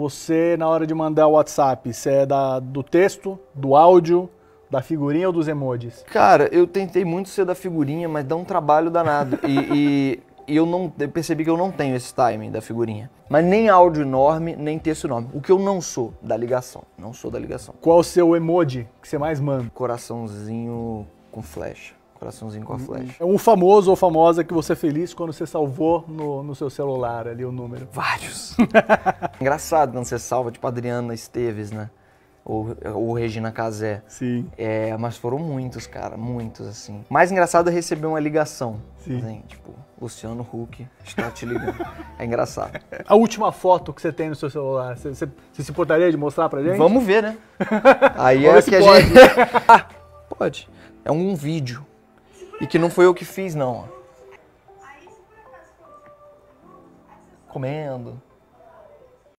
você, na hora de mandar o WhatsApp, você é da, do texto, do áudio, da figurinha ou dos emojis? Cara, eu tentei muito ser da figurinha, mas dá um trabalho danado. E, e- e eu não eu percebi que eu não tenho esse timing da figurinha. Mas nem áudio enorme, nem texto enorme. O que eu não sou da ligação. Não sou da ligação. Qual o seu emoji que você mais manda? Coraçãozinho com flecha. Coraçãozinho com a flecha. É um famoso ou famosa que você é feliz quando você salvou no, no seu celular ali o número. Vários. Engraçado quando você salva, tipo Adriana Esteves, né? Ou, ou Regina Casé. Sim. É, mas foram muitos, cara, muitos, assim. Mais engraçado é receber uma ligação. Sim. assim, tipo, Luciano Huck está te ligando. é engraçado. A última foto que você tem no seu celular, você, você- você se importaria de mostrar pra gente? Vamos ver, né? Aí é que a pode. gente. ah, pode. É um vídeo. E que não foi eu que fiz, não. Comendo.